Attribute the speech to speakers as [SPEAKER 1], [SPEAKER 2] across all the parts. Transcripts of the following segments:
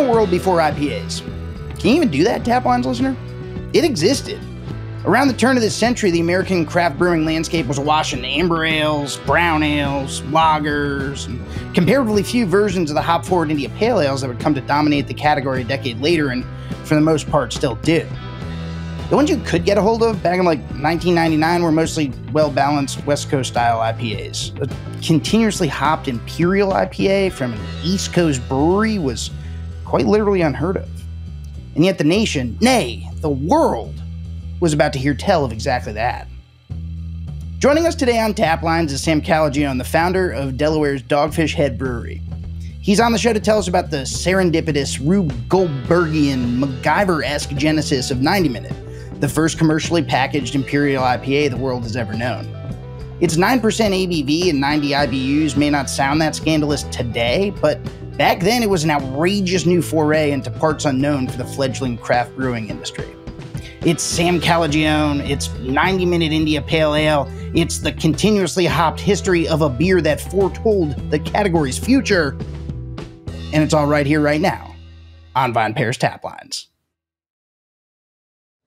[SPEAKER 1] a world before IPAs. Can you even do that, Taplines listener? It existed. Around the turn of this century, the American craft brewing landscape was awash in amber ales, brown ales, lagers, and comparatively few versions of the hop forward India Pale Ales that would come to dominate the category a decade later and, for the most part, still do. The ones you could get a hold of back in like 1999 were mostly well balanced West Coast style IPAs. A continuously hopped Imperial IPA from an East Coast brewery was quite literally unheard of. And yet the nation, nay, the world, was about to hear tell of exactly that. Joining us today on Tap Lines is Sam Calagione, the founder of Delaware's Dogfish Head Brewery. He's on the show to tell us about the serendipitous, Rube Goldbergian, MacGyver esque genesis of 90 Minute, the first commercially packaged Imperial IPA the world has ever known. Its 9% ABV and 90 IBUs may not sound that scandalous today, but back then it was an outrageous new foray into parts unknown for the fledgling craft brewing industry. It's Sam Calagione. It's 90 Minute India Pale Ale. It's the continuously hopped history of a beer that foretold the category's future. And it's all right here, right now on VinePair's Tap Lines.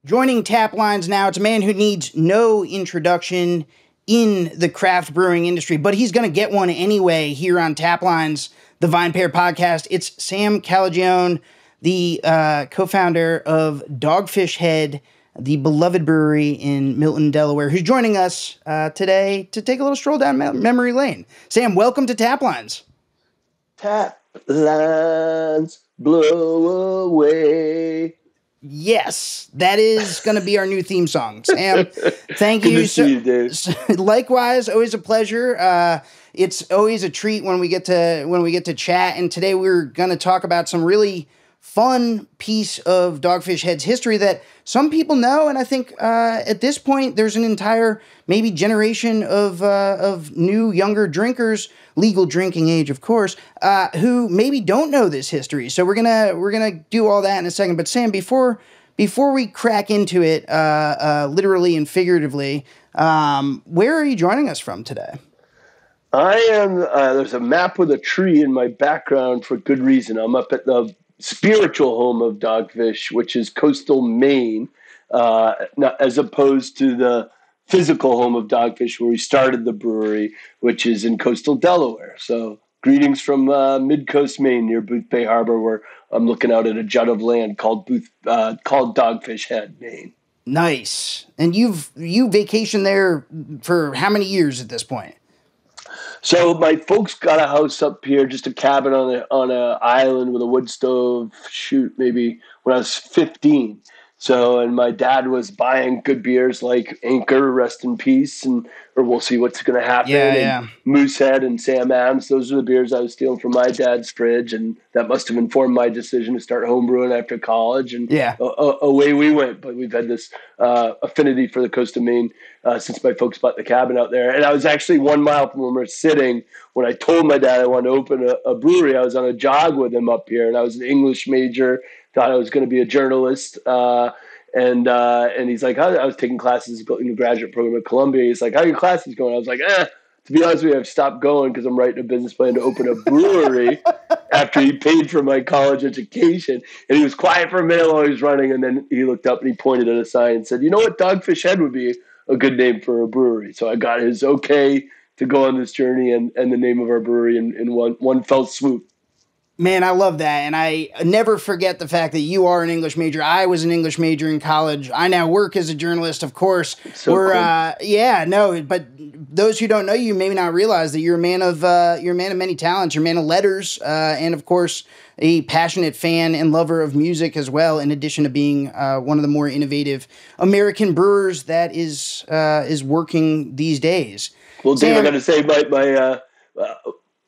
[SPEAKER 1] Joining Tap Lines now, it's a man who needs no introduction in the craft brewing industry, but he's going to get one anyway here on Tap Lines, the VinePair podcast. It's Sam Calagione the uh, co founder of Dogfish Head, the beloved brewery in Milton, Delaware, who's joining us uh, today to take a little stroll down memory lane. Sam, welcome to Tap Lines.
[SPEAKER 2] Tap Lines blow away.
[SPEAKER 1] Yes, that is going to be our new theme song. Sam, thank you.
[SPEAKER 2] so, you
[SPEAKER 1] likewise, always a pleasure. Uh, it's always a treat when we get to when we get to chat. And today we're going to talk about some really fun piece of Dogfish Head's history that some people know, and I think uh, at this point there's an entire maybe generation of uh, of new younger drinkers, legal drinking age, of course, uh, who maybe don't know this history. So we're gonna we're gonna do all that in a second. But Sam, before before we crack into it, uh, uh, literally and figuratively, um, where are you joining us from today?
[SPEAKER 2] I am. Uh, there's a map with a tree in my background for good reason. I'm up at the spiritual home of Dogfish, which is coastal Maine, uh, as opposed to the physical home of Dogfish, where we started the brewery, which is in coastal Delaware. So, greetings from uh, mid coast Maine near Boothbay Harbor, where I'm looking out at a jut of land called Booth, uh, called Dogfish Head, Maine.
[SPEAKER 1] Nice. And you've you vacationed there for how many years at this point?
[SPEAKER 2] So my folks got a house up here, just a cabin on a on a island with a wood stove. Shoot, maybe when I was fifteen. So, and my dad was buying good beers like Anchor, Rest in Peace, and or we'll see what's going to happen.
[SPEAKER 1] Yeah, yeah.
[SPEAKER 2] Moosehead and Sam Adams. Those are the beers I was stealing from my dad's fridge, and that must have informed my decision to start homebrewing after college. And
[SPEAKER 1] yeah,
[SPEAKER 2] a- a- away we went. But we've had this uh, affinity for the coast of Maine uh, since my folks bought the cabin out there. And I was actually one mile from where we we're sitting when I told my dad I wanted to open a, a brewery. I was on a jog with him up here, and I was an English major thought I was going to be a journalist. Uh, and uh, and he's like, I was taking classes in the graduate program at Columbia. He's like, how are your classes going? I was like, eh. To be honest with you, I've stopped going because I'm writing a business plan to open a brewery after he paid for my college education. And he was quiet for a minute while he was running, and then he looked up and he pointed at a sign and said, "You know what? Dogfish Head would be a good name for a brewery." So I got his okay to go on this journey and, and the name of our brewery in, in one one fell swoop.
[SPEAKER 1] Man, I love that. And I never forget the fact that you are an English major. I was an English major in college. I now work as a journalist, of course.
[SPEAKER 2] So
[SPEAKER 1] We're
[SPEAKER 2] cool.
[SPEAKER 1] uh yeah, no, but those who don't know you may not realize that you're a man of uh you're a man of many talents, you're a man of letters, uh, and of course a passionate fan and lover of music as well, in addition to being uh, one of the more innovative American brewers that is uh, is working these days.
[SPEAKER 2] Well, Dave,
[SPEAKER 1] Sam-
[SPEAKER 2] I got to say, my my uh,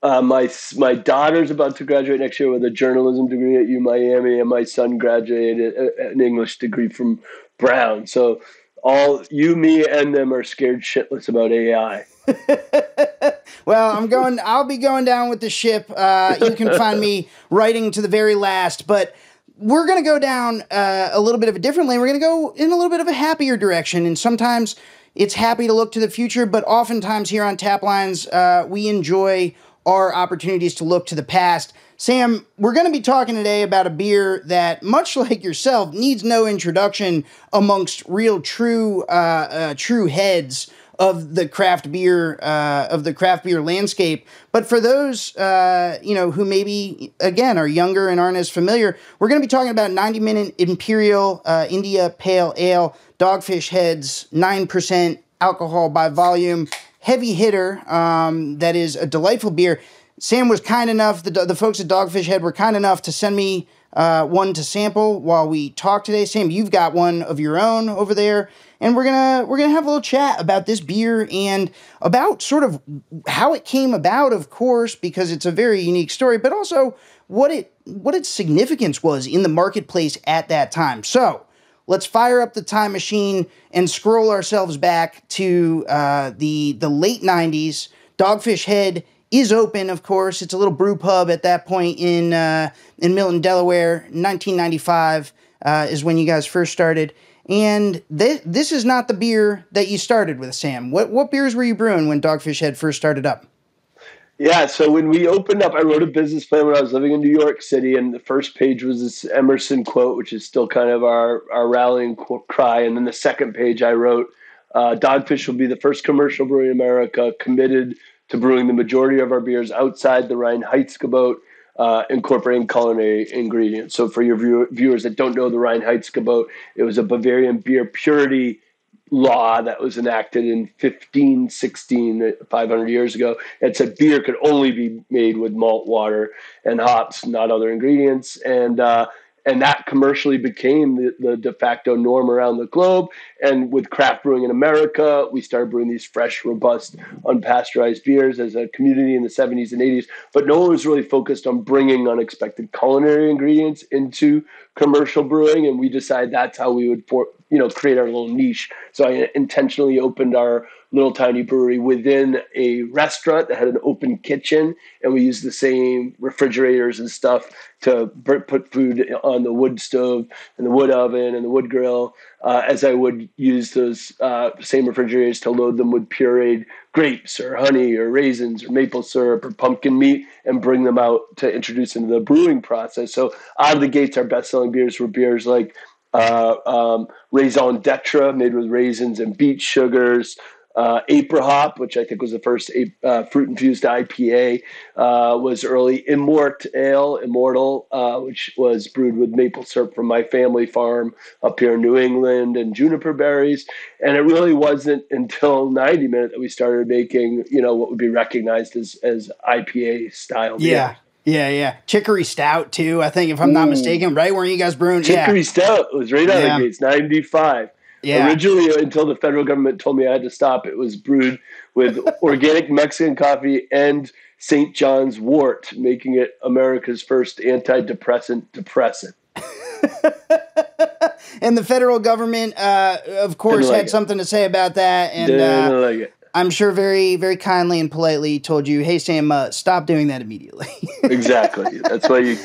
[SPEAKER 2] uh, my my daughter's about to graduate next year with a journalism degree at U Miami, and my son graduated uh, an English degree from Brown. So all you, me, and them are scared shitless about AI.
[SPEAKER 1] well, I'm going. I'll be going down with the ship. Uh, you can find me writing to the very last, but we're going to go down uh, a little bit of a different lane. We're going to go in a little bit of a happier direction, and sometimes it's happy to look to the future, but oftentimes here on Tap Lines, uh, we enjoy our opportunities to look to the past. Sam, we're going to be talking today about a beer that, much like yourself, needs no introduction amongst real, true, uh, uh, true heads of the craft beer uh, of the craft beer landscape. But for those uh, you know who maybe again are younger and aren't as familiar, we're going to be talking about 90 minute Imperial uh, India Pale Ale, Dogfish Heads, nine percent alcohol by volume, heavy hitter. Um, that is a delightful beer. Sam was kind enough. The the folks at Dogfish Head were kind enough to send me. Uh, one to sample while we talk today. Sam, you've got one of your own over there and we're gonna we're gonna have a little chat about this beer and about sort of how it came about, of course, because it's a very unique story, but also what it what its significance was in the marketplace at that time. So let's fire up the time machine and scroll ourselves back to uh, the the late '90s. Dogfish Head is open, of course. It's a little brew pub at that point in uh, in Milton, Delaware. 1995 uh, is when you guys first started. And this this is not the beer that you started with, Sam. What what beers were you brewing when Dogfish Head first started up?
[SPEAKER 2] Yeah, so when we opened up, I wrote a business plan when I was living in New York City, and the first page was this Emerson quote, which is still kind of our our rallying cry. And then the second page, I wrote, uh, "Dogfish will be the first commercial brewery in America committed to brewing the majority of our beers outside the Reinheitsgebot." uh, incorporating culinary ingredients. So, for your view- viewers that don't know the Reinheitsgebot, it was a Bavarian beer purity law that was enacted in 1516, 500 years ago. It said beer could only be made with malt water and hops, not other ingredients. And uh, and that commercially became the, the, de facto norm around the globe. And with craft brewing in America, we started brewing these fresh, robust, unpasteurized beers as a community in the 70s and 80s. But no one was really focused on bringing unexpected culinary ingredients into commercial brewing, and we decided that's how we would, for, you know, create our little niche. So I intentionally opened our little tiny brewery within a restaurant that had an open kitchen, and we used the same refrigerators and stuff to put food on the wood stove and the wood oven and the wood grill, uh, as I would use those uh, same refrigerators to load them with pureed grapes or honey or raisins or maple syrup or pumpkin meat and bring them out to introduce into the brewing process. So out of the gates, our best-selling beers were beers like uh, um, raison d'etre made with raisins and beet sugars, uh, Hop, which I think was the first uh, fruit infused IPA, uh, was early Immort Ale, Immortal, uh, which was brewed with maple syrup from my family farm up here in New England and juniper berries. And it really wasn't until 90 Minute that we started making, you know, what would be recognized as, as IPA style beer.
[SPEAKER 1] Yeah. Yeah. Chicory Stout too. I think if I'm not mistaken, right? Weren't you guys brewing?
[SPEAKER 2] Chicory yeah. Stout was right out yeah. of the gates, 95. Yeah. Originally, until the federal government told me I had to stop, it was brewed with organic Mexican coffee and St. John's wort, making it America's first antidepressant depressant.
[SPEAKER 1] and the federal government, uh, of course, like had it. something to say about that. And uh, like I'm sure very, very kindly and politely told you, hey, Sam, uh, stop doing that immediately.
[SPEAKER 2] exactly. That's why you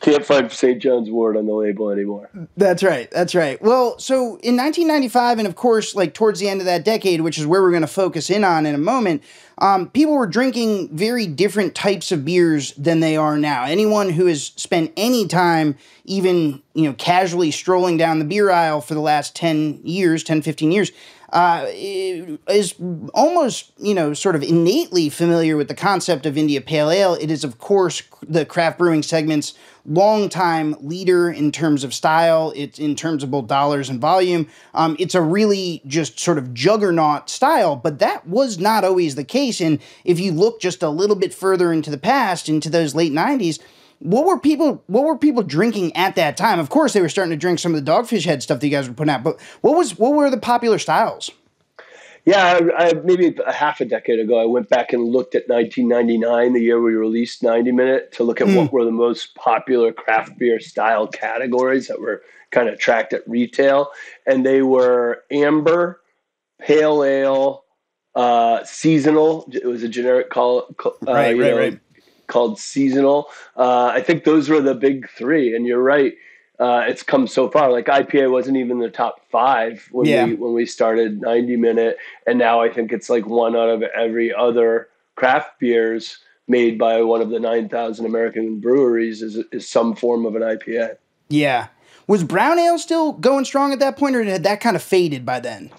[SPEAKER 2] can't find St. John's Wort on the label anymore.
[SPEAKER 1] That's right. That's right. Well, so in 1995, and of course, like towards the end of that decade, which is where we're going to focus in on in a moment, um, people were drinking very different types of beers than they are now. Anyone who has spent any time, even you know, casually strolling down the beer aisle for the last 10 years, 10, 15 years, uh, is almost, you know, sort of innately familiar with the concept of India Pale Ale. It is, of course, the craft brewing segment's longtime leader in terms of style. It's in terms of both dollars and volume. Um, it's a really just sort of juggernaut style, but that was not always the case. And if you look just a little bit further into the past, into those late 90s, what were people what were people drinking at that time? Of course, they were starting to drink some of the Dogfish Head stuff that you guys were putting out, but what was what were the popular styles?
[SPEAKER 2] Yeah, I, I, maybe a half a decade ago, I went back and looked at 1999, the year we released 90 Minute, to look at mm. what were the most popular craft beer style categories that were kind of tracked at retail, and they were amber, pale ale, uh, seasonal. It was a generic call. Uh, right, right, know, right called seasonal. Uh, I think those were the big three, and you're right. Uh, it's come so far. Like IPA wasn't even the top five when yeah. we when we started 90 minute, and now I think it's like one out of every other craft beers made by one of the 9,000 American breweries is, is some form of an IPA.
[SPEAKER 1] Yeah. Was brown ale still going strong at that point, or had that kind of faded by then?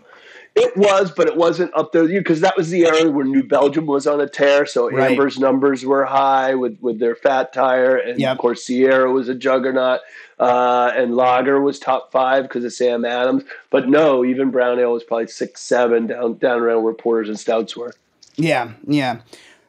[SPEAKER 2] It was, but it wasn't up there because that was the era where New Belgium was on a tear. So right. Amber's numbers were high with, with their fat tire, and yep. of course Sierra was a juggernaut, uh, and Lager was top five because of Sam Adams. But no, even brown ale was probably six, seven down down around where porters and stouts were.
[SPEAKER 1] Yeah, yeah.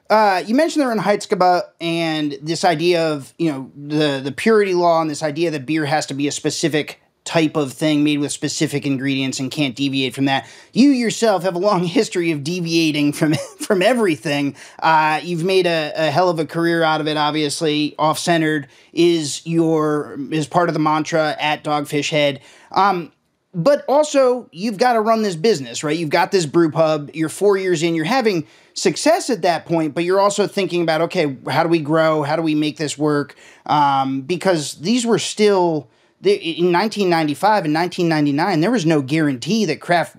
[SPEAKER 1] Uh, you mentioned the Reinheitsgebot and this idea of you know the the purity law and this idea that beer has to be a specific type of thing made with specific ingredients and can't deviate from that. You yourself have a long history of deviating from from everything. Uh, you've made a, a, hell of a career out of it. Obviously, off centered is your is part of the mantra at Dogfish Head. Um, but also, you've got to run this business, right? You've got this brew pub. You're four years in. You're having success at that point, but you're also thinking about okay, how do we grow? How do we make this work? Um, because these were still in 1995 and 1999. There was no guarantee that craft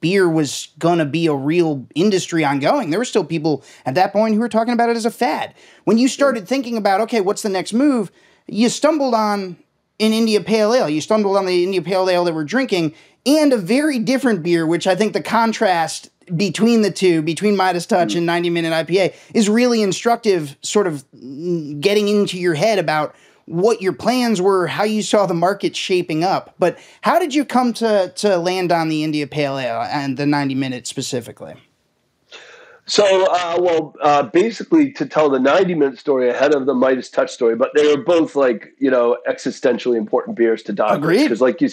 [SPEAKER 1] beer was going to be a real industry ongoing. There were still people at that point who were talking about it as a fad. When you started thinking about okay, what's the next move? You stumbled on an India Pale Ale. You stumbled on the India Pale Ale that we're drinking and a very different beer, which I think the contrast between the two, between Midas Touch mm. and 90 Minute IPA, is really instructive, sort of getting into your head about what your plans were, how you saw the market shaping up. But how did you come to, to land on the India Pale Ale and the 90 Minute specifically?
[SPEAKER 2] So, uh, well, uh, basically, to tell the 90 minute story ahead of the Midas Touch story, but they were both like, you know, existentially important beers to Dog.
[SPEAKER 1] Agreed.
[SPEAKER 2] Because, like you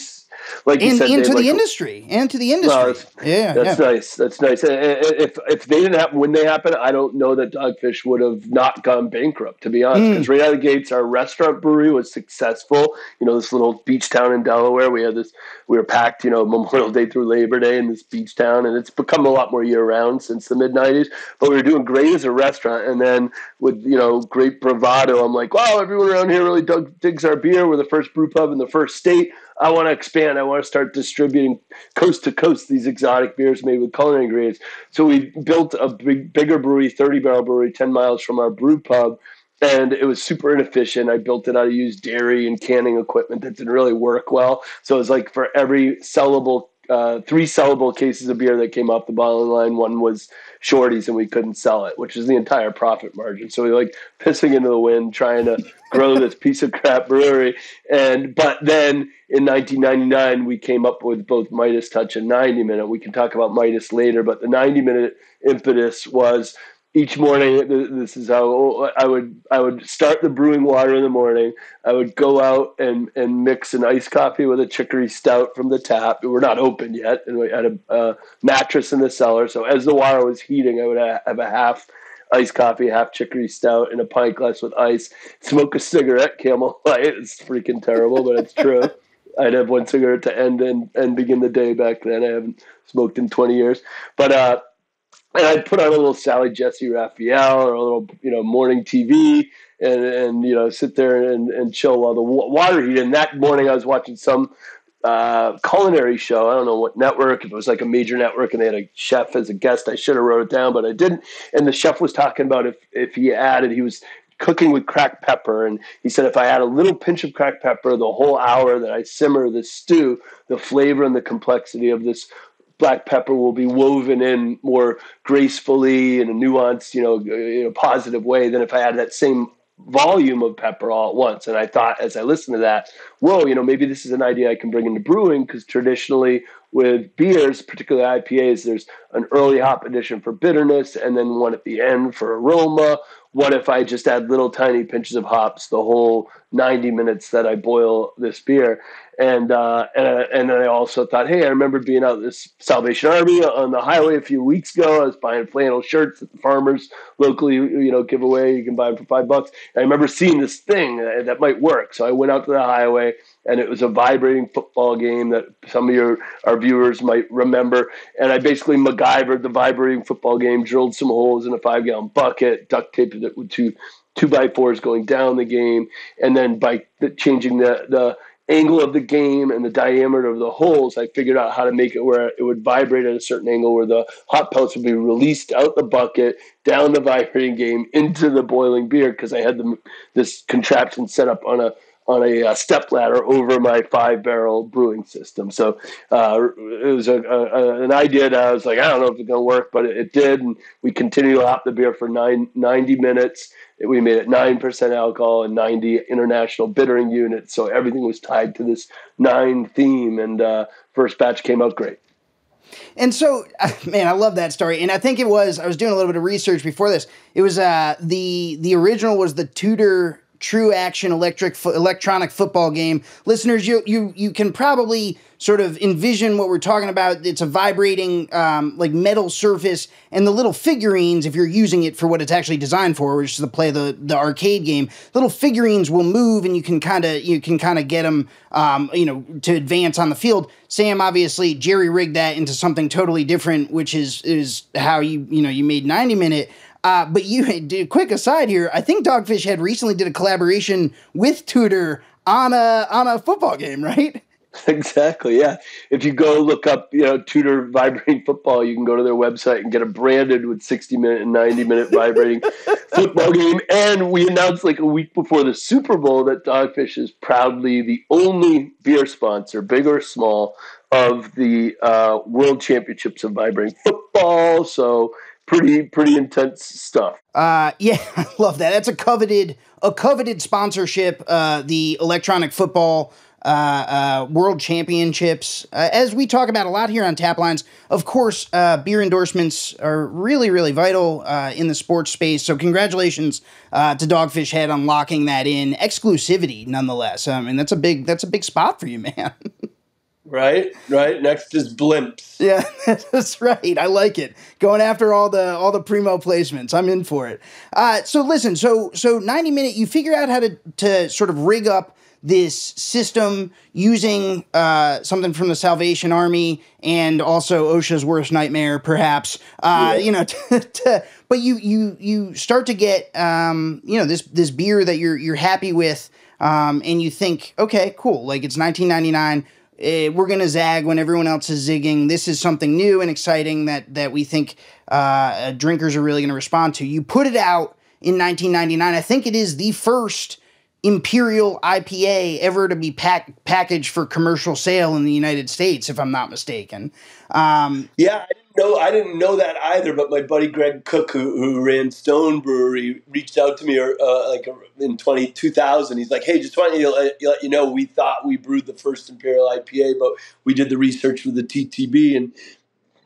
[SPEAKER 2] like
[SPEAKER 1] you
[SPEAKER 2] and,
[SPEAKER 1] said,
[SPEAKER 2] into
[SPEAKER 1] the like, industry, into the industry. yeah,
[SPEAKER 2] that's
[SPEAKER 1] yeah.
[SPEAKER 2] nice. That's nice. If if they didn't happen when they happened, I don't know that Dogfish would have not gone bankrupt. To be honest, because mm. right out of the gates, our restaurant brewery was successful. You know, this little beach town in Delaware. We had this. We were packed. You know, Memorial Day through Labor Day in this beach town, and it's become a lot more year round since the mid '90s. But we were doing great as a restaurant, and then with you know great bravado, I'm like, wow, everyone around here really dug, digs our beer. We're the first brew pub in the first state I want to expand. I want to start distributing coast to coast these exotic beers made with culinary ingredients. So we built a big, bigger brewery, 30 barrel brewery, 10 miles from our brew pub. And it was super inefficient. I built it out of used dairy and canning equipment that didn't really work well. So it was like for every sellable uh, three sellable cases of beer that came off the bottling line. One was shorties, and we couldn't sell it, which is the entire profit margin. So we like pissing into the wind, trying to grow this piece of crap brewery. And but then in 1999, we came up with both Midas Touch and 90 Minute. We can talk about Midas later, but the 90 Minute impetus was each morning this is how i would i would start the brewing water in the morning. I would go out and and mix an iced coffee with a chicory stout from the tap. We're not open yet and we had a, a mattress in the cellar. So as the water was heating i would have a half iced coffee half chicory stout in a pint glass with ice. Smoke a cigarette camel. Light it's freaking terrible but it's true. I'd have one cigarette to end and, and begin the day back then. I haven't smoked in 20 years. But uh and I'd put on a little Sally Jessy Raphael or a little, you know, morning TV and, and you know, sit there and, and chill while the water heated. And that morning I was watching some uh, culinary show. I don't know what network, if it was like a major network and they had a chef as a guest. I should have wrote it down, but I didn't. And the chef was talking about if, if he added, he was cooking with cracked pepper. And he said, if I add a little pinch of cracked pepper the whole hour that I simmer the stew, the flavor and the complexity of this black pepper will be woven in more gracefully in a nuanced, you know, in a positive way than if I had that same volume of pepper all at once. And I thought as I listened to that, whoa, you know, maybe this is an idea I can bring into brewing because traditionally with beers, particularly IPAs, there's an early hop addition for bitterness and then one at the end for aroma. What if I just add little tiny pinches of hops the whole 90 minutes that I boil this beer? and uh, and uh, and I also thought, hey, I remember being out this Salvation Army on the highway a few weeks ago. I was buying flannel shirts that the farmers locally, you know, give away. You can buy them for five bucks. And I remember seeing this thing that, that might work. So I went out to the highway, and it was a vibrating football game that some of your our viewers might remember. And I basically MacGyvered the vibrating football game, drilled some holes in a five gallon bucket, duct taped it with two two by fours going down the game, and then by changing the the angle of the game and the diameter of the holes, I figured out how to make it where it would vibrate at a certain angle where the hop pellets would be released out the bucket, down the vibrating game, into the boiling beer because I had the, this contraption set up on a on a, a step ladder over my five barrel brewing system. So uh, it was a, a, an idea that I was like, I don't know if it's going to work, but it, it, did. And we continued to hop the beer for nine, 90 minutes. We made it 9% alcohol and 90 international bittering units. So everything was tied to this nine theme. And uh, first batch came out great.
[SPEAKER 1] And so, man, I love that story. And I think it was I was doing a little bit of research before this. It was uh, the the original was the Tudor Tru-Action electric fo- electronic football game. Listeners, you you you can probably sort of envision what we're talking about. It's a vibrating um, like metal surface, and the little figurines, if you're using it for what it's actually designed for, which is to play the the arcade game, little figurines will move, and you can kind of you can kind of get them, um, you know, to advance on the field. Sam obviously jerry rigged that into something totally different, which is is how you you know you made ninety minute. Uh, but you, did, quick aside here, I think Dogfish Head recently did a collaboration with Tudor on a on a football game, right?
[SPEAKER 2] Exactly. Yeah. If you go look up, you know, Tudor vibrating football, you can go to their website and get a branded with 60 minute and 90 minute vibrating football game. And we announced like a week before the Super Bowl that Dogfish is proudly the only beer sponsor, big or small, of the uh, World Championships of Vibrating Football. So pretty pretty intense stuff.
[SPEAKER 1] Uh, yeah, I love that. That's a coveted a coveted sponsorship. Uh, the electronic football uh, uh, world championships. Uh, as we talk about a lot here on Tap Lines, of course, uh, beer endorsements are really, really vital in the sports space. So, congratulations to Dogfish Head on locking that in exclusivity, nonetheless. I mean, that's a big that's a big spot for you, man.
[SPEAKER 2] Right, right. Next is blimps.
[SPEAKER 1] Yeah, that's right. I like it. Going after all the all the primo placements. I'm in for it. Uh, so listen, so so 90 minute. You figure out how to to sort of rig up this system using uh, something from the Salvation Army and also OSHA's worst nightmare, perhaps. Uh, yeah. You know, to, to, but you you you start to get um, you know this this beer that you're you're happy with, um, and you think, okay, cool. Like it's 1999 uh, we're going to zag when everyone else is zigging. This is something new and exciting that that we think uh, drinkers are really going to respond to. You put it out in 1999. I think it is the first imperial IPA ever to be pack- packaged for commercial sale in the United States, if I'm not mistaken. Um,
[SPEAKER 2] yeah, I know I didn't know that either. But my buddy Greg Koch, who, who ran Stone Brewery, reached out to me uh, like in 20, 2000. He's like, "Hey, just wanted to let, let you know we thought we brewed the first imperial IPA, but we did the research with the TTB and."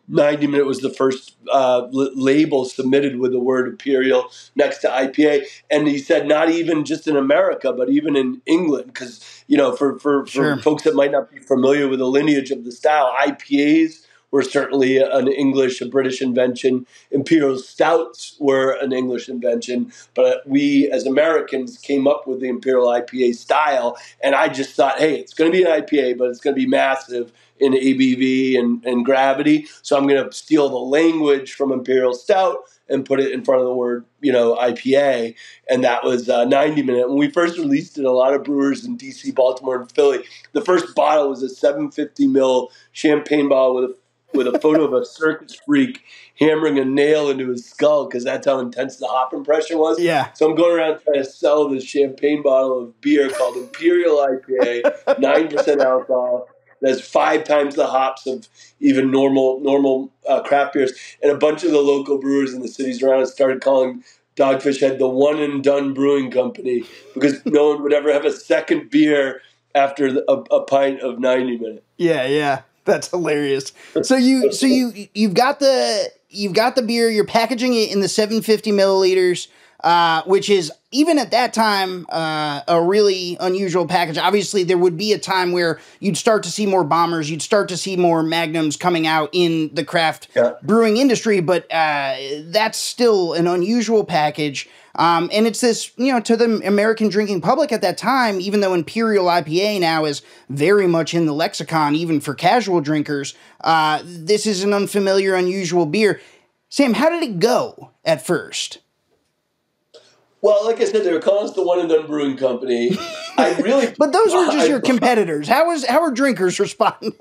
[SPEAKER 2] 90 minute was the first uh, l- label submitted with the word imperial next to ipa and he said not even just in america but even in england because you know for, for, sure. for folks that might not be familiar with the lineage of the style ipas were certainly an English, a British invention. Imperial stouts were an English invention, but we as Americans came up with the Imperial IPA style. And I just thought, hey, it's going to be an IPA, but it's going to be massive in ABV and, and gravity. So I'm going to steal the language from Imperial Stout and put it in front of the word, you know, IPA. And that was uh, 90 minute. When we first released it, a lot of brewers in DC, Baltimore, and Philly, the first bottle was a 750 mil champagne bottle with a with a photo of a circus freak hammering a nail into his skull because that's how intense the hop impression was.
[SPEAKER 1] Yeah.
[SPEAKER 2] So I'm going around trying to sell this champagne bottle of beer called Imperial IPA, nine percent alcohol. That's five times the hops of even normal normal uh, craft beers, and a bunch of the local brewers in the cities around us started calling Dogfish Head the one and done brewing company because no one would ever have a second beer after a, a pint of 90 minutes.
[SPEAKER 1] Yeah, yeah. That's hilarious. So you so you you've got the you've got the beer, you're packaging it in the 750 milliliters, uh, which is even at that time uh, a really unusual package. Obviously, there would be a time where you'd start to see more bombers, you'd start to see more magnums coming out in the craft yeah. brewing industry, but uh, that's still an unusual package. Um, and it's this, you know, to the American drinking public at that time, even though Imperial IPA now is very much in the lexicon, even for casual drinkers, uh, this is an unfamiliar, unusual beer. Sam, how did it go at first?
[SPEAKER 2] Well, like I said, they were calling us the one and done brewing company. I really,
[SPEAKER 1] but those were just your competitors. How was how are drinkers responding?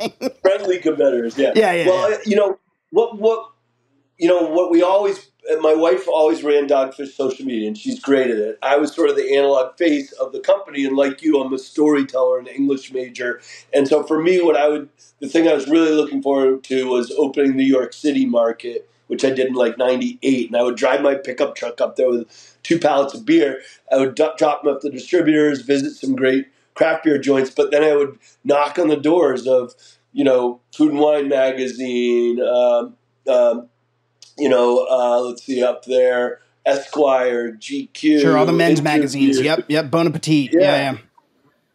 [SPEAKER 2] friendly competitors, yeah,
[SPEAKER 1] yeah, yeah.
[SPEAKER 2] Well,
[SPEAKER 1] yeah.
[SPEAKER 2] you know what what you know what we always my wife always ran Dogfish social media, and she's great at it. I was sort of the analog face of the company, and like you, I'm a storyteller, an English major, and so for me, what I would the thing I was really looking forward to was opening New York City market, which I did in like '98, and I would drive my pickup truck up there with two pallets of beer. I would drop them off the distributors, visit some great craft beer joints, but then I would knock on the doors of you know Food and Wine magazine. Um, um, you know, uh, let's see up there, Esquire, GQ.
[SPEAKER 1] Sure, all the men's interview. magazines. Yep, yep. Bon Appetit. Yeah. yeah, yeah.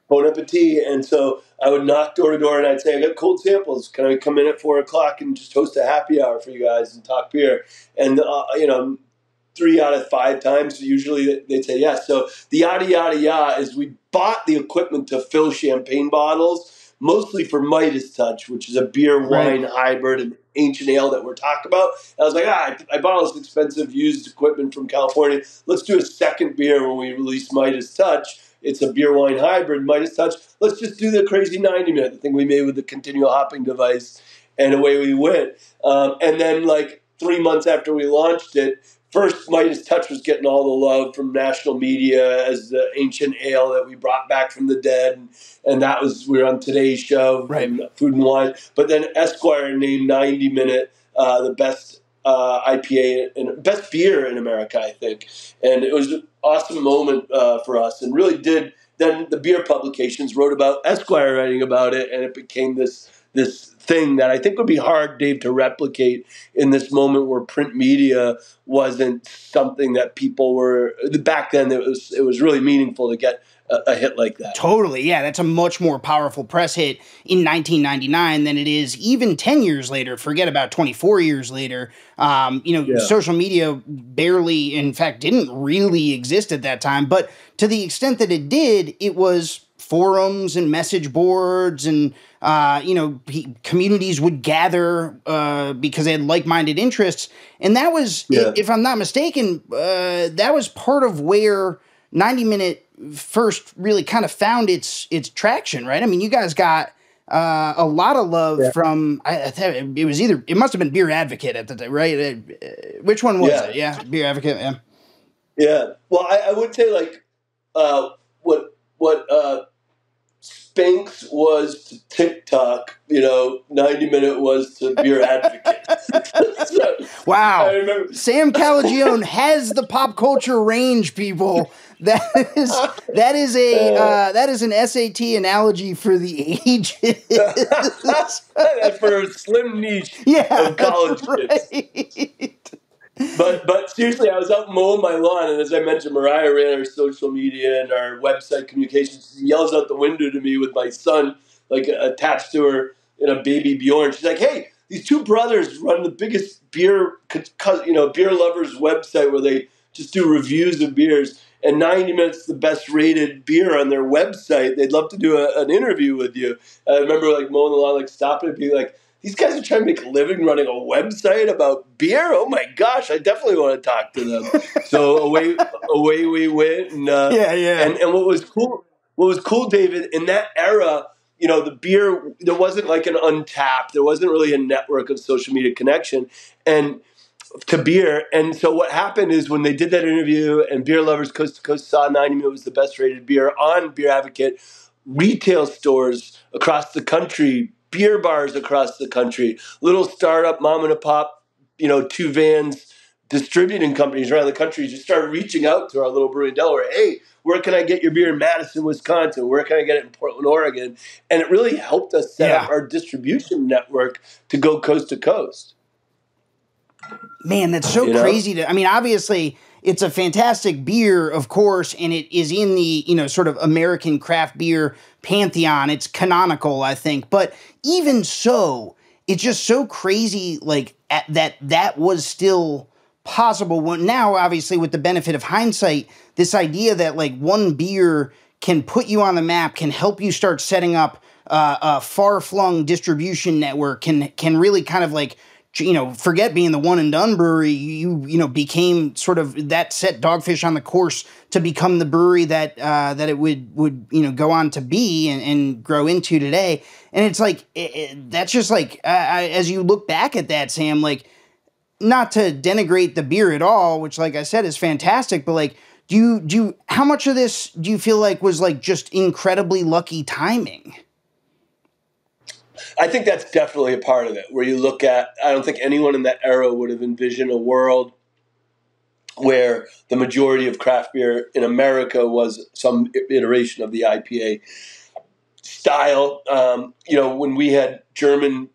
[SPEAKER 2] Bon Appetit. And so I would knock door to door and I'd say, I got cold samples. Can I come in at four o'clock and just host a happy hour for you guys and talk beer? And, uh, you know, three out of five times, usually they'd say yes. So the yada, yada, yada is we bought the equipment to fill champagne bottles mostly for Midas Touch, which is a beer wine right. hybrid and ancient ale that we're talking about. And I was like, ah, I, I, bought all this expensive used equipment from California. Let's do a second beer when we release Midas Touch. It's a beer wine hybrid, Midas Touch. Let's just do the crazy 90 minute, the thing we made with the continual hopping device. And away we went. Um, and then, like, three months after we launched it, first Midas Touch was getting all the love from national media as the ancient ale that we brought back from the dead, and, and that was we were on today's show,
[SPEAKER 1] right.
[SPEAKER 2] Food and Wine. But then Esquire named 90 Minute uh, the best uh, IPA and best beer in America, I think, and it was an awesome moment uh, for us, and really did. Then the beer publications wrote about Esquire writing about it, and it became this this thing that I think would be hard, Dave, to replicate in this moment where print media wasn't something that people were back then. It was it was really meaningful to get a, a, hit like that.
[SPEAKER 1] Totally, yeah, that's a much more powerful press hit in 1999 than it is even 10 years later. Forget about 24 years later. Um, you know, yeah. social media barely, in fact, didn't really exist at that time. But to the extent that it did, it was forums and message boards and uh, you know communities would gather uh, because they had like-minded interests and that was yeah. if i'm not mistaken uh, that was part of where 90 minute first really kind of found its its traction right i mean you guys got uh, a lot of love yeah. from I, I it was either it must have been beer advocate at the time right uh, which one was
[SPEAKER 2] yeah.
[SPEAKER 1] it yeah beer advocate yeah
[SPEAKER 2] yeah well i, I would say like uh, what what uh, Spanx was to TikTok, you know, 90 Minute was to Beer Advocate.
[SPEAKER 1] so, wow. Sam Calagione has the pop culture range, people. That is that is a uh, uh that is an SAT analogy for the ages.
[SPEAKER 2] for a slim niche
[SPEAKER 1] yeah,
[SPEAKER 2] of college right. kids but but seriously, I was out mowing my lawn, and as I mentioned, Mariah ran our social media and our website communications. She yells out the window to me with my son, like attached to her in a baby Bjorn. She's like, "Hey, these two brothers run the biggest beer, you know, beer lovers website where they just do reviews of beers." And 90 Minutes the best rated beer on their website. They'd love to do a, an interview with you. I remember like mowing the lawn, like stopping and being like, these guys are trying to make a living running a website about beer. Oh my gosh, I definitely want to talk to them. so away, away we went, and uh,
[SPEAKER 1] yeah, yeah.
[SPEAKER 2] And, and what was cool, what was cool, David, in that era, you know, the beer there wasn't like an Untappd. there wasn't really a network of social media connection, and to beer. And so what happened is when they did that interview, and beer lovers coast to coast saw 90 Minute was the best rated beer on Beer Advocate. Retail stores across the country beer bars across the country, little startup mom and a pop, you know, two vans distributing companies around the country just started reaching out to our little brewery in Delaware. Hey, where can I get your beer in Madison, Wisconsin? Where can I get it in Portland, Oregon? And it really helped us set yeah. up our distribution network to go coast to coast.
[SPEAKER 1] Man, that's so you crazy to I mean, obviously it's a fantastic beer, of course, and it is in the, you know, sort of American craft beer pantheon. It's canonical, I think. But even so, it's just so crazy like at, that that was still possible when now obviously with the benefit of hindsight this idea that like one beer can put you on the map can help you start setting up uh, a far-flung distribution network can can really kind of like you know, forget being the one and done brewery. You you know became sort of that set Dogfish on the course to become the brewery that uh, that it would would you know go on to be and, and grow into today. And it's like it, it, that's just like uh, as you look back at that, Sam, like not to denigrate the beer at all, which like I said is fantastic, but like do you do you, how much of this do you feel like was like just incredibly lucky timing?
[SPEAKER 2] I think that's definitely a part of it. Where you look at, I don't think anyone in that era would have envisioned a world where the majority of craft beer in America was some iteration of the IPA style. Um, you know, when we had German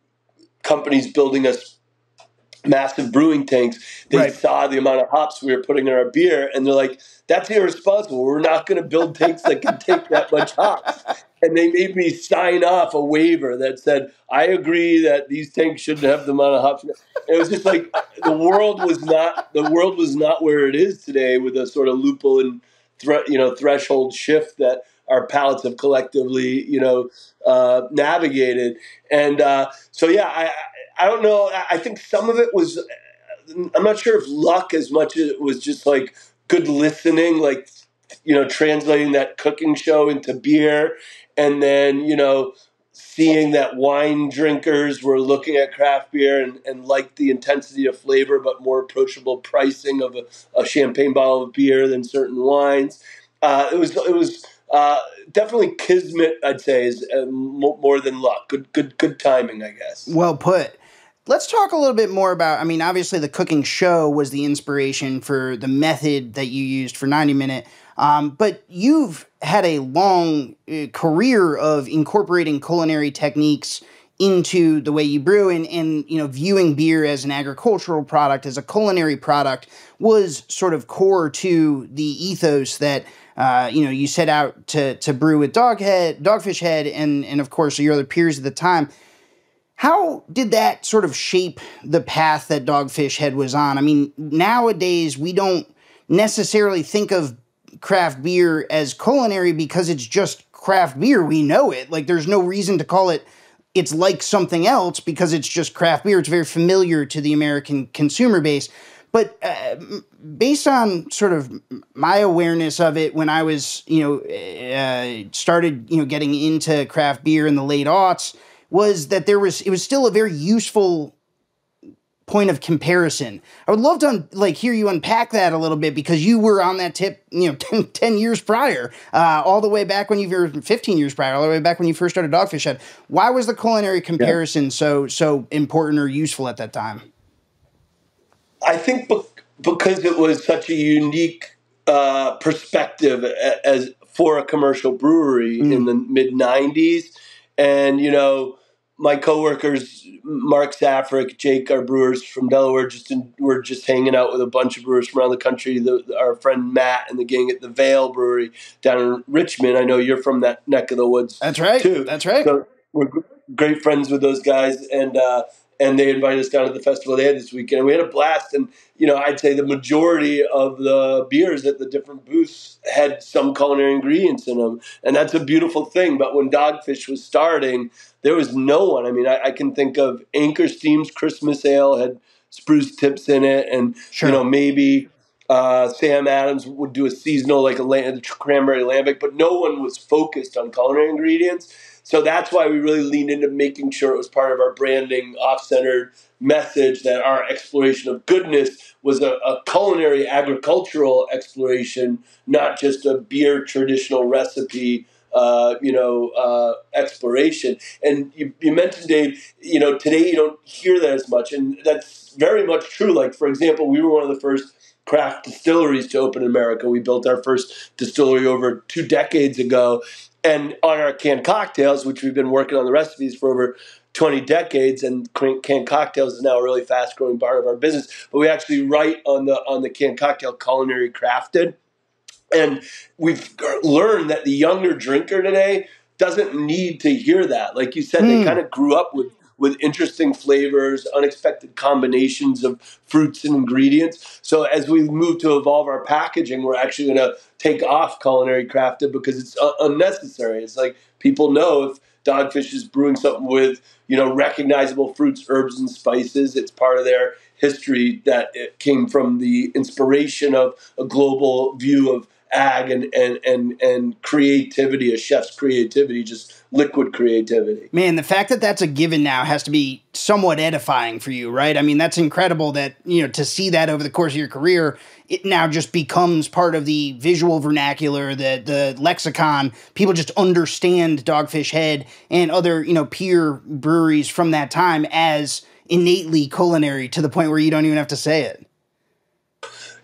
[SPEAKER 2] companies building us massive brewing tanks, they right. saw the amount of hops we were putting in our beer, and they're like, "That's irresponsible. We're not going to build tanks that can take that much hops." and they made me sign off a waiver that said, I agree that these tanks shouldn't have the amount of hops. It was just like the world was not the world was not where it is today with a sort of loophole and thre- you know threshold shift that our palates have collectively you know uh, navigated. And uh, so yeah, I I don't know. I think some of it was I'm not sure if luck as much as it was just like good listening, like you know translating that cooking show into beer and then you know seeing that wine drinkers were looking at craft beer and, and liked the intensity of flavor but more approachable pricing of a, a champagne bottle of beer than certain wines. Uh, it was it was uh, definitely kismet i'd say is uh, more than luck. Good good good timing i guess.
[SPEAKER 1] Well put Let's talk a little bit more about. I mean, obviously, the cooking show was the inspiration for the method that you used for 90 Minute. Um, but you've had a long uh, career of incorporating culinary techniques into the way you brew and, and you know viewing beer as an agricultural product as a culinary product was sort of core to the ethos that uh, you know you set out to to brew with doghead dogfish head and and of course your other peers at the time how did that sort of shape the path that dogfish head was on i mean nowadays we don't necessarily think of craft beer as culinary because it's just craft beer. We know it. Like there's no reason to call it it's like something else because it's just craft beer. It's very familiar to the American consumer base. But uh, based on sort of my awareness of it when I was, you know, uh, started, you know, getting into craft beer in the late aughts, was that there was it was still a very useful point of comparison. I would love to un- like hear you unpack that a little bit because you were on that tip, you know, 10, 10 years prior, uh, all the way back when you were 15 years prior, all the way back when you first started Dogfish Head. Why was the culinary comparison yeah. so so important or useful at that time?
[SPEAKER 2] I think be- because it was such a unique uh, perspective as for a commercial brewery mm. in the mid 90s and you know my coworkers, Mark Safarik, Jake, our brewers from Delaware, just in, we're just hanging out with a bunch of brewers from around the country. The, our friend Matt and the gang at the Veil Brewery down in Richmond. I know you're from that neck of the woods.
[SPEAKER 1] That's right.
[SPEAKER 2] Too.
[SPEAKER 1] That's right.
[SPEAKER 2] So we're great friends with those guys, and uh, and they invited us down to the festival they had this weekend. And we had a blast. And you know, I'd say the majority of the beers at the different booths had some culinary ingredients in them, and that's a beautiful thing. But when Dogfish was starting, there was no one. I mean, I, I can think of Anchor Steam's Christmas Ale had spruce tips in it, and sure. you know maybe uh, Sam Adams would do a seasonal like a lamb, cranberry lambic, but no one was focused on culinary ingredients. So that's why we really leaned into making sure it was part of our branding, off-centered message that our exploration of goodness was a, a culinary agricultural exploration, not just a beer traditional recipe uh, you know, uh, exploration. And you, you, mentioned, Dave, you know, today you don't hear that as much. And that's very much true. Like, for example, we were one of the first craft distilleries to open in America. We built our first distillery over two decades ago. And on our canned cocktails, which we've been working on the recipes for over 20 decades, and canned cocktails is now a really fast growing part of our business. But we actually write on the on the canned cocktail culinary crafted. And we've learned that the younger drinker today doesn't need to hear that. Like you said, mm. they hmm. kind of grew up with with interesting flavors, unexpected combinations of fruits and ingredients. So as we move to evolve our packaging, we're actually going to take off culinary crafted because it's unnecessary. It's like people know if Dogfish is brewing something with you know recognizable fruits, herbs, and spices. It's part of their history that it came from the inspiration of a global view of ag and and and and creativity, a chef's creativity, just liquid creativity.
[SPEAKER 1] Man, the fact that that's a given now has to be somewhat edifying for you, right? I mean, that's incredible that you know to see that over the course of your career, it now just becomes part of the visual vernacular, the the lexicon. People just understand Dogfish Head and other you know peer breweries from that time as innately culinary to the point where you don't even have to say it.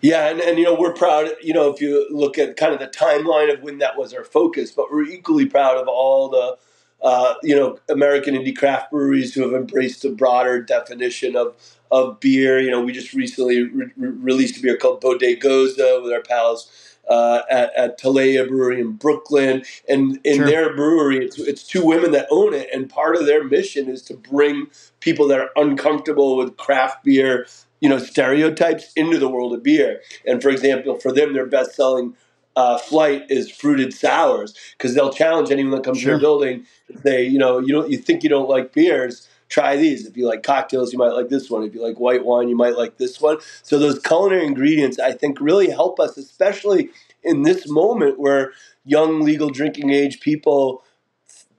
[SPEAKER 2] Yeah, and, and you know we're proud. You know, if you look at kind of the timeline of when that was our focus, but we're equally proud of all the uh, you know American indie craft breweries who have embraced a broader definition of of beer. You know, we just recently re- released a beer called Bodegoza with our pals uh, at, at Talea Brewery in Brooklyn. And in sure. their brewery, it's, it's two women that own it. And part of their mission is to bring people that are uncomfortable with craft beer you know stereotypes into the world of beer. And for example, for them, their best selling uh, flight is fruited sours because they'll challenge anyone that comes sure. to their building. They, you know, you don't you think you don't like beers. Try these. If you like cocktails, you might like this one. If you like white wine, you might like this one. So those culinary ingredients, I think, really help us, especially in this moment where young legal drinking age people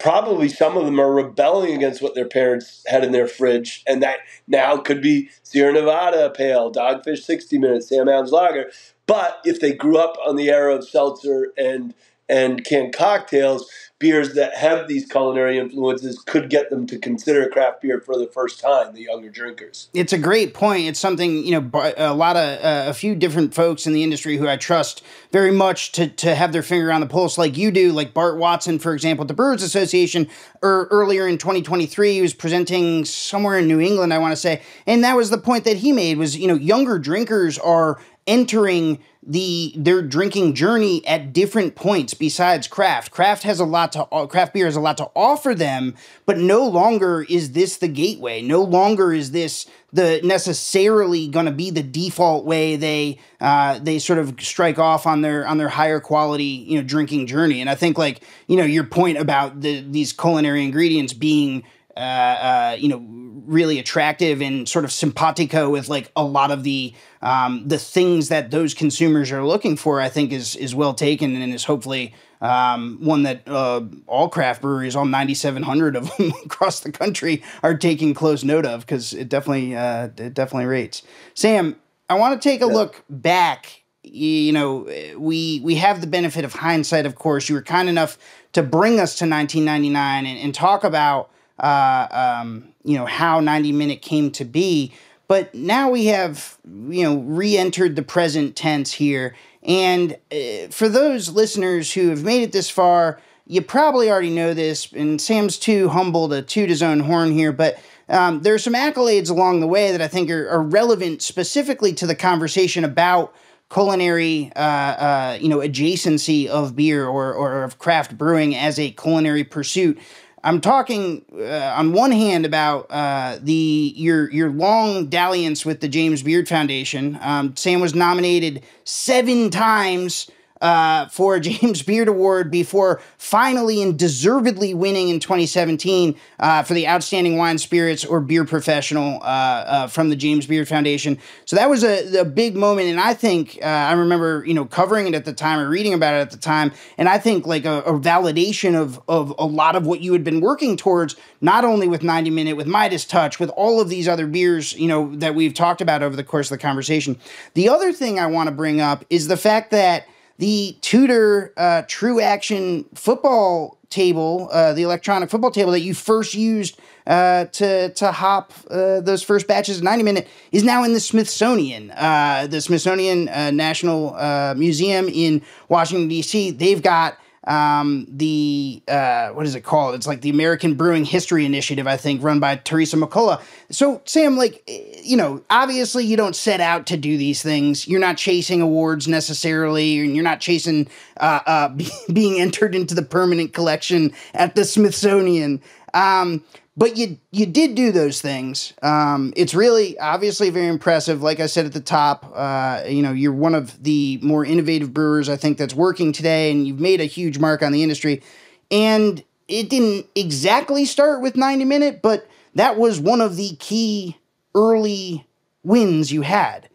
[SPEAKER 2] probably some of them are rebelling against what their parents had in their fridge, and that now could be Sierra Nevada Pale, Dogfish 60 Minutes, Sam Adams Lager. But if they grew up on the era of seltzer and and canned cocktails, beers that have these culinary influences could get them to consider craft beer for the first time the younger drinkers.
[SPEAKER 1] It's a great point. It's something you know a lot of uh, a few different folks in the industry who i trust very much to to have their finger on the pulse like you do like bart watson for example at the brewers association or er, earlier in 2023 he was presenting somewhere in new england i want to say. And that was the point that he made was you know younger drinkers are entering the their drinking journey at different points besides craft. Craft has a lot to craft beer has a lot to offer them, but no longer is this the gateway. No longer is this the necessarily going to be the default way they uh, they sort of strike off on their on their higher quality you know drinking journey. And I think like you know your point about the these culinary ingredients being uh, uh, you know really attractive and sort of simpatico with like a lot of the um, the things that those consumers are looking for, I think is is well taken and is hopefully um, one that uh, all craft breweries, all 9,700 of them across the country, are taking close note of because it definitely uh, it definitely rates. Sam, I want to take a yeah. look back. You know, we we have the benefit of hindsight, of course. You were kind enough to bring us to 1999 and, and talk about uh, um, you know how 90 minute came to be. But now we have you know re-entered the present tense here. And uh, for those listeners who have made it this far you probably already know this and sam's too humble to toot his own horn here but um, there are some accolades along the way that i think are, are relevant specifically to the conversation about culinary uh, uh, you know adjacency of beer or, or of craft brewing as a culinary pursuit I'm talking uh, on one hand about uh, the your your long dalliance with the James Beard Foundation. Um, Sam was nominated seven times uh, for a James Beard Award before finally and deservedly winning in 2017 uh, for the Outstanding Wine Spirits or Beer Professional uh, uh from the James Beard Foundation. So that was a, a big moment, and I think uh, I remember you know covering it at the time or reading about it at the time, and I think like a, a validation of of a lot of what you had been working towards, not only with 90 Minute, with Midas Touch, with all of these other beers you know that we've talked about over the course of the conversation. The other thing I want to bring up is the fact that the Tudor uh, Tru-Action football table, uh, the electronic football table that you first used uh, to to hop uh, those first batches of 90 minute is now in the Smithsonian, uh, the Smithsonian uh, National Museum in Washington D.C. They've got um, the uh, what is it called? It's like the American Brewing History Initiative, I think, run by Theresa McCulla. So, Sam, like, you know, obviously you don't set out to do these things. You're not chasing awards necessarily, and you're not chasing uh, uh, being entered into the permanent collection at the Smithsonian. Um, but you you did do those things. Um, it's really obviously very impressive. Like I said at the top, uh, you know you're one of the more innovative brewers I think that's working today, and you've made a huge mark on the industry. And it didn't exactly start with 90 minute, but that was one of the key early wins you had.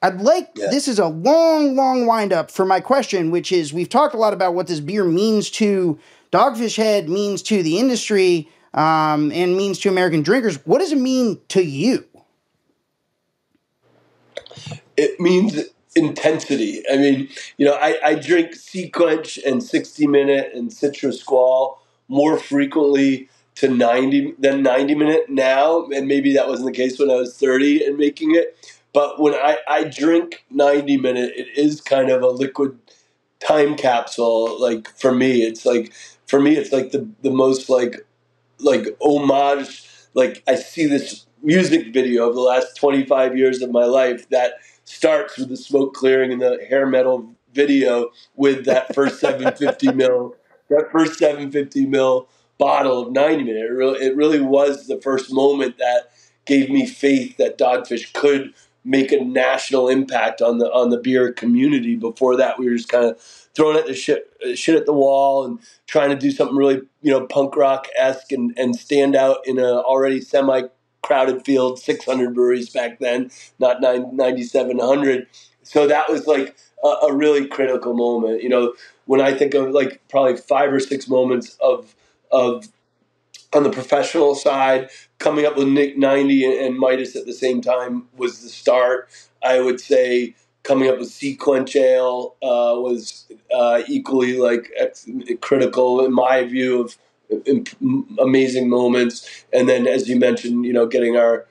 [SPEAKER 1] I'd like yeah. this is a long, long wind up for my question, which is we've talked a lot about what this beer means to Dogfish Head, means to the industry, um, and means to American drinkers. What does it mean to you?
[SPEAKER 2] It means intensity. I mean, you know, I, I drink SeaQuench and 60 Minute and Citrus Squall more frequently to 90 than 90 Minute now. And maybe that wasn't the case when I was 30 and making it. But when I, I drink 90 Minute, it is kind of a liquid time capsule. Like for me, it's like, for me, it's like the, the most like, like homage. Like I see this music video of the last 25 years of my life that – starts with the smoke clearing and the hair metal video with that first 750 mil, that first 750 mil bottle of 90 minute. It really, it really was the first moment that gave me faith that Dogfish could make a national impact on the on the beer community. Before that, we were just kind of throwing at the shit shit at the wall and trying to do something really you know punk rock esque and, and stand out in a already semi crowded field, 600 breweries back then, not 9,700. So that was like a, a, really critical moment. You know, when I think of like probably five or six moments of of on the professional side, coming up with Nick 90 and, Midas at the same time was the start. I would say coming up with SeaQuench Ale uh, was uh, equally like ex- critical in my view of amazing moments. And then, as you mentioned, you know, getting our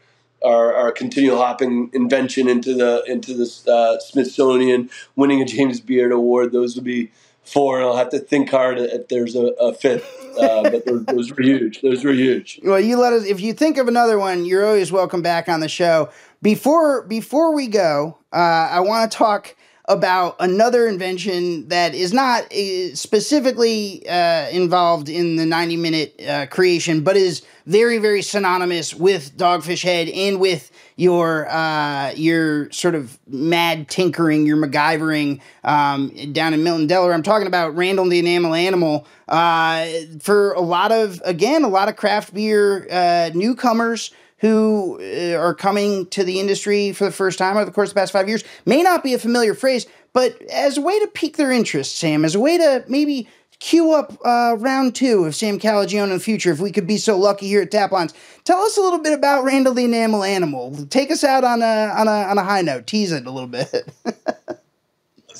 [SPEAKER 2] our, our continual hopping invention into the into the uh, Smithsonian, winning a James Beard Award. Those would be four, and I'll have to think hard if there's a, a fifth. Uh, but those, those, were huge. Those were huge.
[SPEAKER 1] Well, you let us. If you think of another one, you're always welcome back on the show. Before before we go, uh, I want to talk about another invention that is not uh, specifically uh, involved in the 90 minute uh, creation, but is very, very synonymous with Dogfish Head and with your uh, your sort of mad tinkering, your MacGyvering um, down in Milton, Delaware. I'm talking about Randall the Enamel Animal. Uh, for a lot of, again, a lot of craft beer uh, newcomers who uh, are coming to the industry for the first time over the course of the past five years may not be a familiar phrase, but as a way to pique their interest, Sam, as a way to maybe queue up uh, round two of Sam Calagione in the future, if we could be so lucky here at Taplines. Tell us a little bit about Randall the Enamel Animal. Take us out on a on a on a high note. Tease it a little bit.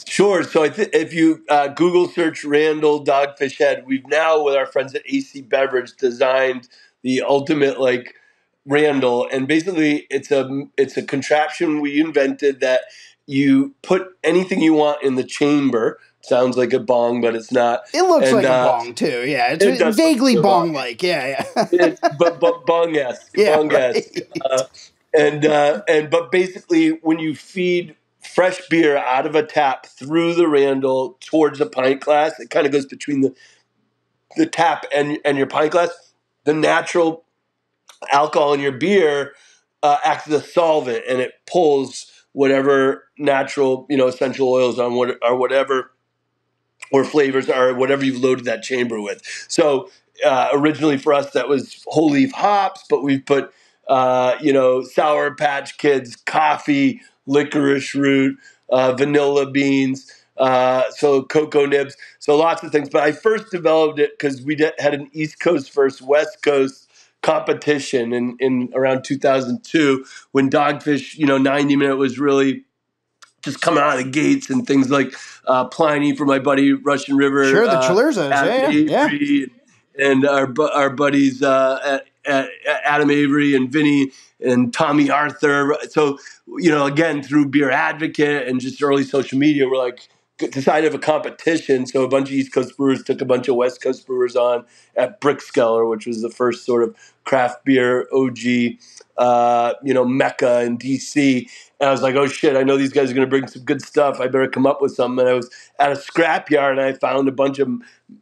[SPEAKER 2] Sure. So th- if you uh, Google search Randall Dogfish Head, we've now with our friends at AC Beverage designed the ultimate like Randall, and basically it's a it's a contraption we invented that you put anything you want in the chamber. Sounds like a bong, but it's not.
[SPEAKER 1] It looks and, like uh, a bong too. Yeah, it's it vaguely bong like. Yeah,
[SPEAKER 2] yeah. but but bong esque. Yeah, bong esque. Right. Uh, and uh, and but basically, when you feed fresh beer out of a tap through the Randall towards the pint glass, it kind of goes between the the tap and and your pint glass. The natural alcohol in your beer uh, acts as a solvent and it pulls whatever natural, you know, essential oils on what or whatever or flavors or whatever you've loaded that chamber with. So uh, originally for us that was whole leaf hops, but we've put uh, you know sour patch kids, coffee, licorice root, uh, vanilla beans. Uh, so cocoa nibs, so lots of things. But I first developed it because we had an East Coast versus West Coast competition in, in around 2002 when Dogfish, you know, 90 minute was really just coming out of the gates and things like uh, Pliny for my buddy Russian River.
[SPEAKER 1] Sure, the uh, yeah, yeah, yeah.
[SPEAKER 2] And our, our buddies uh, at, at Adam Avery and Vinny and Tommy Arthur. So, you know, again, through Beer Advocate and just early social media, we're like, decided of a competition. So a bunch of East Coast brewers took a bunch of West Coast brewers on at Brickskeller, which was the first sort of craft beer OG, uh, you know, mecca in DC. And I was like, oh shit, I know these guys are going to bring some good stuff. I better come up with something. And I was at a scrapyard and I found a bunch of,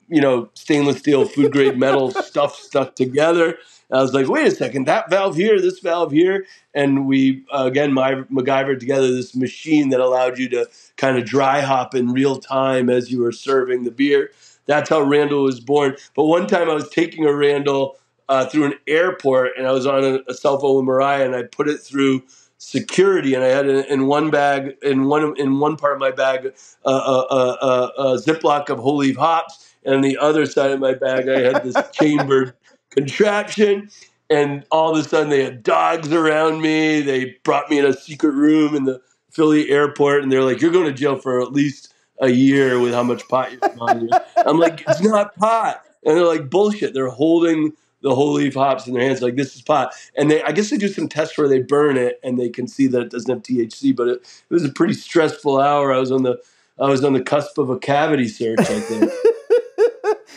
[SPEAKER 2] you know, stainless steel food grade metal stuff stuck together. I was like, wait a second, that valve here, this valve here. And we, uh, again, my MacGyver together this machine that allowed you to kind of dry hop in real time as you were serving the beer. that's how Randall was born. But one time I was taking a Randall uh, through an airport, and I was on a, a cell phone with Mariah, and I put it through security, and I had in, in one bag, in one in one part of my bag, uh, a, a, a, a Ziploc of whole leaf hops, and on the other side of my bag, I had this chambered contraption. And all of a sudden, they had dogs around me. They brought me in a secret room in the Philly airport, and they're like, "You're going to jail for at least a year with how much pot you're smoking." I'm like, "It's not pot," and they're like, "Bullshit." They're holding the whole leaf hops in their hands like this is pot and they i guess they do some tests where they burn it and they can see that it doesn't have thc but it, it was a pretty stressful hour i was on the i was on the cusp of a cavity search i think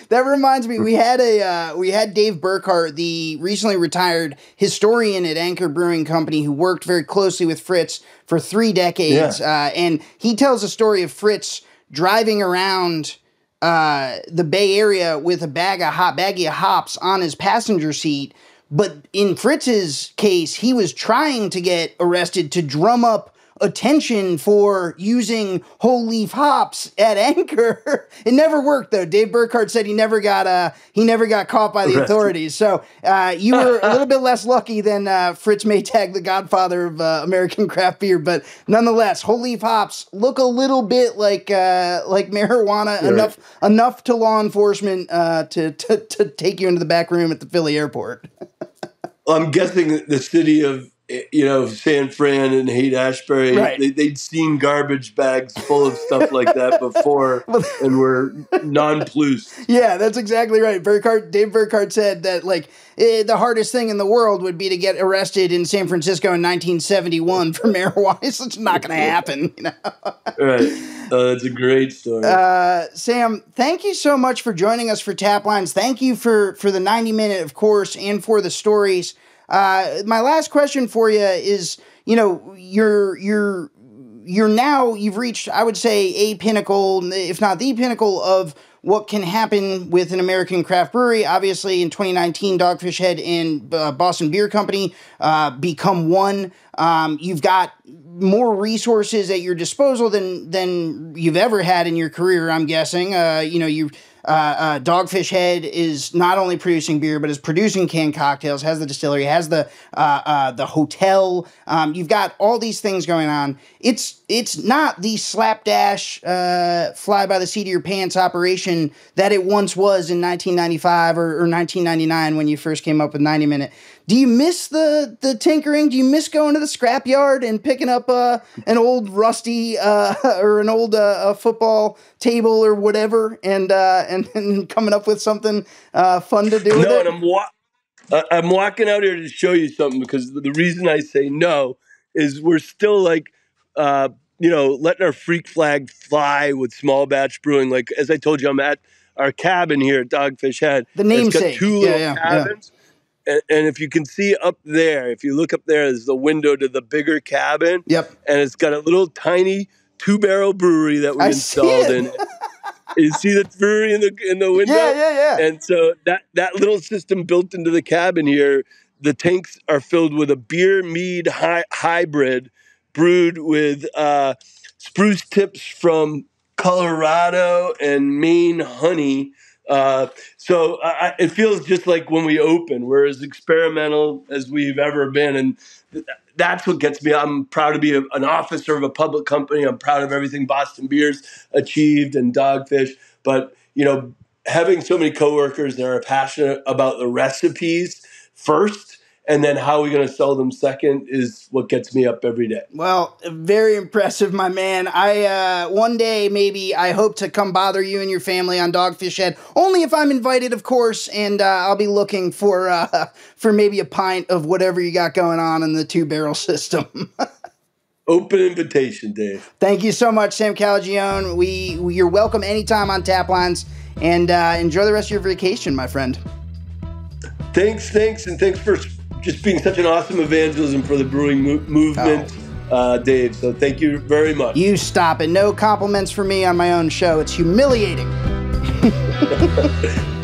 [SPEAKER 1] that reminds me, we had a uh, we had Dave Burkhart, the recently retired historian at Anchor Brewing Company, who worked very closely with Fritz for three decades, yeah. uh, and he tells a story of Fritz driving around uh, the Bay Area with a bag of hot baggie of hops on his passenger seat. But in Fritz's case, he was trying to get arrested to drum up attention for using whole leaf hops at Anchor. it never worked though. Dave Burkhart said he never got uh he never got caught by the authorities. So uh, you were a little bit less lucky than uh, Fritz Maytag, the godfather of uh, American craft beer, but nonetheless, whole leaf hops look a little bit like uh, like marijuana right. enough enough to law enforcement uh, to, to to take you into the back room at the Philly airport.
[SPEAKER 2] I'm guessing the city of you know, San Fran and Haight Ashbury,
[SPEAKER 1] right.
[SPEAKER 2] they, would seen garbage bags full of stuff like that before and were nonplussed.
[SPEAKER 1] Yeah, that's exactly right. Burkhart, Dave Burkhart said that, like, eh, the hardest thing in the world would be to get arrested in San Francisco in 1971 for marijuana. It's not going to happen, you know?
[SPEAKER 2] right. Oh, that's a great story.
[SPEAKER 1] Uh, Sam, thank you so much for joining us for Taplines. Thank you for, for the 90 minute, of course, and for the stories. Uh, my last question for you is, you know, you're you're you're now you've reached, I would say, a pinnacle, if not the pinnacle of what can happen with an American craft brewery. Obviously, in 2019, Dogfish Head and uh, Boston Beer Company uh, become one. Um, you've got more resources at your disposal than than you've ever had in your career. I'm guessing. Uh, you know, you uh, uh, Dogfish Head is not only producing beer, but is producing canned cocktails. Has the distillery, has the uh, uh, the hotel. Um, you've got all these things going on. It's it's not the slapdash uh, fly by the seat of your pants operation that it once was in 1995 or, or 1999 when you first came up with 90 minute. Do you miss the the tinkering? Do you miss going to the scrapyard and picking up uh, an old rusty uh, or an old uh, football table or whatever, and uh, and, and coming up with something uh, fun to do?
[SPEAKER 2] No,
[SPEAKER 1] with it?
[SPEAKER 2] and I'm wa- I'm walking out here to show you something because the reason I say no is we're still like uh, you know letting our freak flag fly with small batch brewing. Like as I told you, I'm at our cabin here at Dogfish Head.
[SPEAKER 1] The namesake. It's
[SPEAKER 2] got two little yeah, yeah, cabins. Yeah and, and, if you can see up there, if you look up there, is the window to the bigger cabin.
[SPEAKER 1] Yep.
[SPEAKER 2] And it's got a little tiny two barrel brewery that we I installed in. you see the brewery in the in the window?
[SPEAKER 1] Yeah, yeah,
[SPEAKER 2] yeah. And so that that little system built into the cabin here, the tanks are filled with a beer mead hi- hybrid brewed with uh, spruce tips from Colorado and Maine honey uh, so I, it feels just like when we open, we're as experimental as we've ever been, and th- that's what gets me. I'm proud to be a, an officer of a public company. I'm proud of everything Boston Beers achieved and Dogfish. But you know, having so many coworkers that are passionate about the recipes first and then how are we going to sell them second is what gets me up every day.
[SPEAKER 1] Well, very impressive, my man. I uh, one day maybe I hope to come bother you and your family on Dogfish Head, only if I'm invited, of course, and uh, I'll be looking for uh, for maybe a pint of whatever you got going on in the two barrel system.
[SPEAKER 2] Open invitation, Dave.
[SPEAKER 1] Thank you so much, Sam Calagione. We, we you're welcome anytime on Taplines, and uh, enjoy the rest of your vacation, my friend.
[SPEAKER 2] Thanks, thanks, and thanks for just being such an awesome evangelism for the brewing mo- movement. Oh. Uh, Dave. So thank you very much.
[SPEAKER 1] You stop it. No compliments for me on my own show. It's humiliating.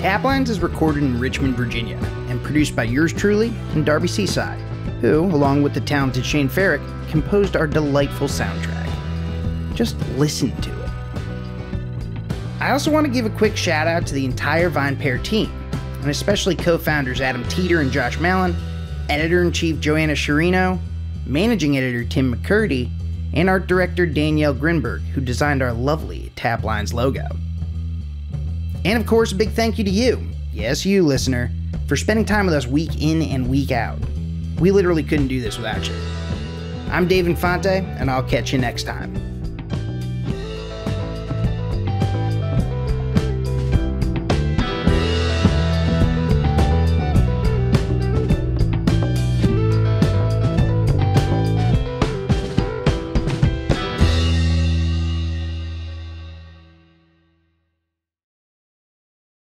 [SPEAKER 1] Taplines is recorded in Richmond, Virginia, and produced by yours truly and Darby Cicci, who, along with the talented Shane Ferrick, composed our delightful soundtrack. Just listen to it. I also want to give a quick shout out to the entire VinePair team, and especially co founders Adam Teeter and Josh Malin, editor in chief Joanna Sciarrino, managing editor Tim McKirdy, and art director Danielle Grinberg, who designed our lovely Taplines logo. And of course, a big thank you to you, yes, you listener, for spending time with us week in and week out. We literally couldn't do this without you. I'm Dave Infante, and I'll catch you next time.